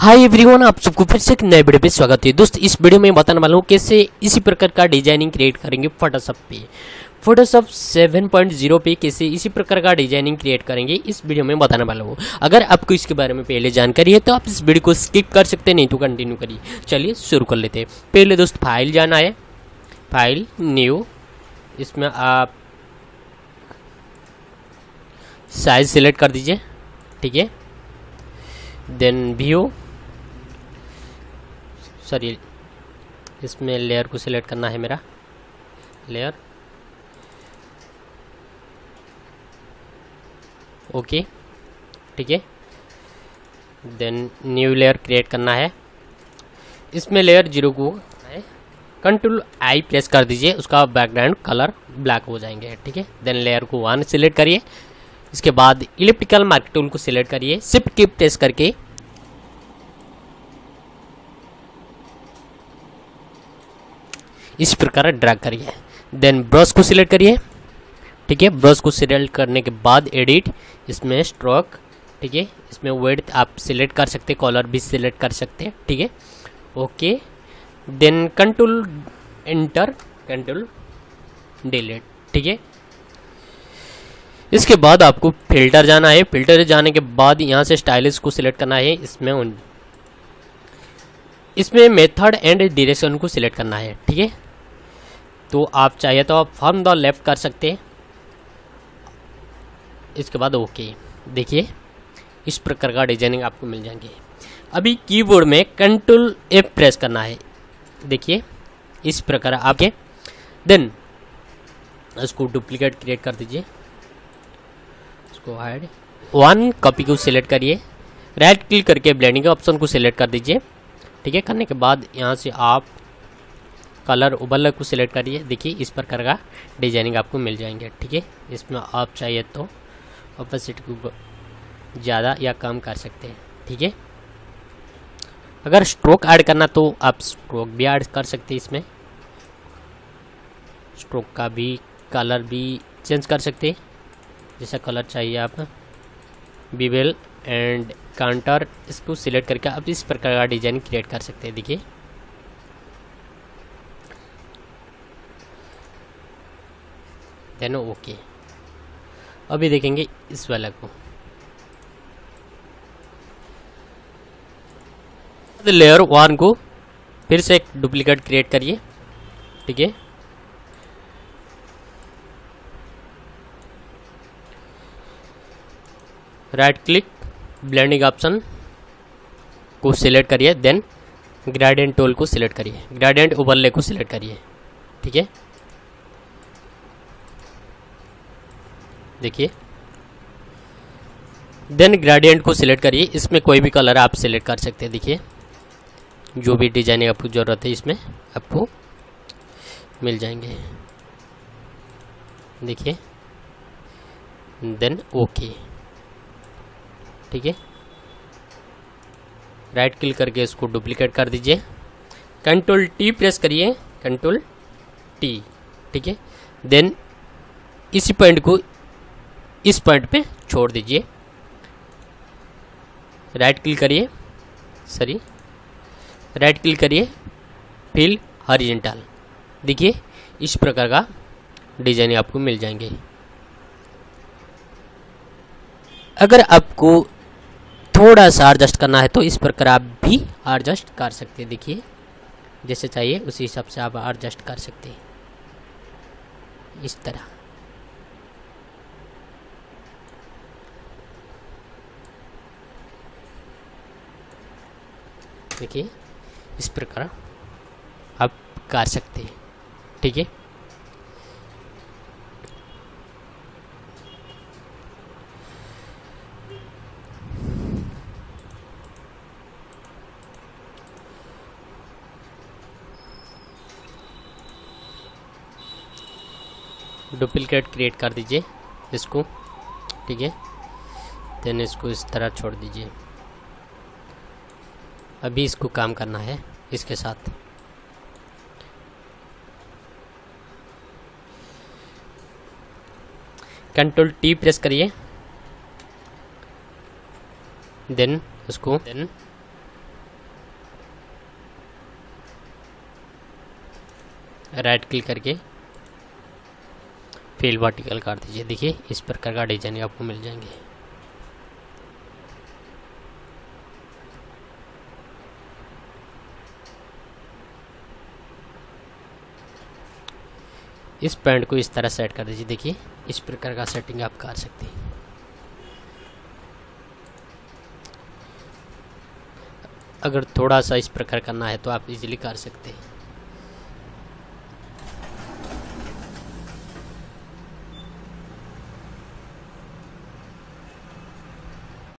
Hi everyone आप सबको फिर से एक नए वीडियो पे स्वागत है। दोस्त, इस वीडियो में बताने वाला हूँ कैसे इसी प्रकार का डिज़ाइनिंग क्रिएट करेंगे फोटोशॉप पे। फोटोशॉप 7.0 पे कैसे इसी प्रकार का डिज़ाइनिंग क्रिएट करेंगे, इस वीडियो में बताने वाला हूँ। अगर आपको इसके बारे में पहले जानकारी है तो आप इस वीडियो को स्किप कर सकते नहीं तो कंटिन्यू करिए। चलिए शुरू कर लेते पहले दोस्त फ़ाइल जाना है। फ़ाइल न्यू इसमें आप साइज़ सेलेक्ट कर दीजिए, ठीक है? देन व्यू सॉरी इसमें लेयर को सिलेक्ट करना है मेरा। लेयर ओके ठीक है। देन न्यू लेयर क्रिएट करना है। इसमें लेयर ज़ीरो को कंट्रोल आई प्रेस कर दीजिए। उसका बैकग्राउंड कलर ब्लैक हो जाएँगे। ठीक है। देन लेयर को वन सिलेक्ट करिए। इसके बाद इलेक्ट्रिकल मार्क टूल को सिलेक्ट करिए। शिफ्ट की प्रेस करके इस प्रकार ड्रैग करिए। देन ब्रश को सिलेक्ट करिए। ठीक है? ब्रश को सिलेक्ट करने के बाद एडिट इसमें स्ट्रोक ठीक है? इसमें वेट आप सिलेक्ट कर सकते कॉलर भी सिलेक्ट कर सकते हैं ठीक है? Okay then control enter control delete ठीक है? इसके बाद आपको फ़िल्टर जाना है। फ़िल्टर जाने के बाद यहाँ से स्टाइलिश को सिलेक्ट करना है। इसमें इसमें मेथड एंड डिरेक्शन को सिलेक्ट करना है, ठीक है? तो आप चाहिए तो आप फ्रॉम द लेफ़्ट कर सकते हैं। इसके बाद ओके, देखिए, इस प्रकार का डिज़ाइनिंग आपको मिल जाएँगे। अभी कीबोर्ड में कंट्रोल एफ़ प्रेस करना है, देखिए, इस प्रकार आपके देन इसको डुप्लीकेट क्रिएट कर दीजिए। इसको हाइड वन कॉपी को सिलेक्ट करिए राइट क्लिक करके ब्लेंडिंग ऑप्शन को सिलेक्ट कर दीजिए। ठीक है, करने के बाद यहाँ से आप कलर उबल को सिलेक्ट करिए। देखिए, इस प्रकार का डिज़ाइनिंग आपको मिल जाएँगे, ठीक है? इसमें आप चाहिए तो अपोजिट को ज़्यादा या कम कर सकते हैं, ठीक है? अगर स्ट्रोक ऐड करना तो आप स्ट्रोक भी ऐड कर सकते हैं इसमें। स्ट्रोक का भी कलर भी चेंज कर सकते हैं। जैसा कलर चाहिए आप बीवेल एंड काउंटर इसको सिलेक्ट करके आप इस प्रकार का डिज़ाइन क्रिएट कर सकते हैं, देखिए। देन ओके अभी देखेंगे इस वाला को। लेयर वन को फिर से एक डुप्लीकेट क्रिएट करिए, ठीक है? राइट क्लिक ब्लेंडिंग ऑप्शन को सिलेक्ट करिए देन ग्रेडियंट टूल को सिलेक्ट करिए। ग्रेडियंट ओवरले को सिलेक्ट करिए। ठीक है? देखिए। देन ग्रेडियंट को सिलेक्ट करिए। इसमें कोई भी कलर आप सिलेक्ट कर सकते हैं। देखिए। जो भी डिज़ाइनिंग आपको ज़रूरत है, इसमें आपको मिल जाएँगे। देखिए। देन ओके ठीक है? राइट क्लिक करके इसको डुप्लीकेट कर दीजिए। कंट्रोल टी प्रेस करिए। कंट्रोल टी ठीक है? देन इसी पॉइंट को इस पॉइंट पे छोड़ दीजिए। राइट क्लिक करिए। सॉरी राइट क्लिक करिए। फिल हॉरिजेंटल देखिए, इस प्रकार का डिज़ाइन आपको मिल जाएँगे। अगर आपको थोड़ा सा एडजस्ट करना है तो इस प्रकार आप भी एडजस्ट कर सकते हैं। देखिए, जैसे चाहिए उसी हिसाब से आप एडजस्ट कर सकते हैं। इस तरह। देखिए, इस प्रकार आप कर सकते हैं। ठीक है? डुप्लिकेट क्रिएट कर दीजिए इसको ठीक है? देन इसको इस तरह छोड़ दीजिए। अभी इसको काम करना है इसके साथ। कंट्रोल टी प्रेस करिए। देन उसको देन राइट क्लिक करके फेल वर्टिकल कर दीजिए। देखिए, इस प्रकार का डिज़ाइन आपको मिल जाएँगे। इस पैंट को इस तरह सेट कर दीजिए। देखिए, इस प्रकार का सेटिंग आप कर सकते हैं। अगर थोड़ा सा इस प्रकार करना है तो आप इजीली कर सकते हैं।